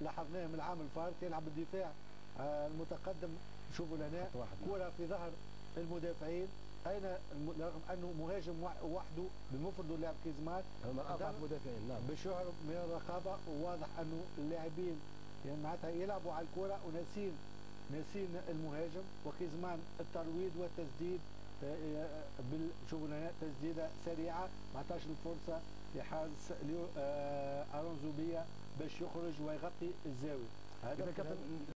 لاحظناه من العام الفارط يلعب بالدفاع آه، المتقدم. شوفوا لنا كرة في ظهر المدافعين. أين. رغم أنه مهاجم وحده بمفرده لاعب كيزمان. هم اربعه مدافعين نعم. بشعر من الرقابة. وواضح أنه اللاعبين يعني معناتها يلعبوا على الكرة وناسين ناسين المهاجم. وكيزمان الترويض والتسديد آه، آه، بال شوفوا لنا تسديدة سريعة. ما عطاش الفرصة لحارس زوبيه باش يخرج ويغطي الزاوية. هذا كابتن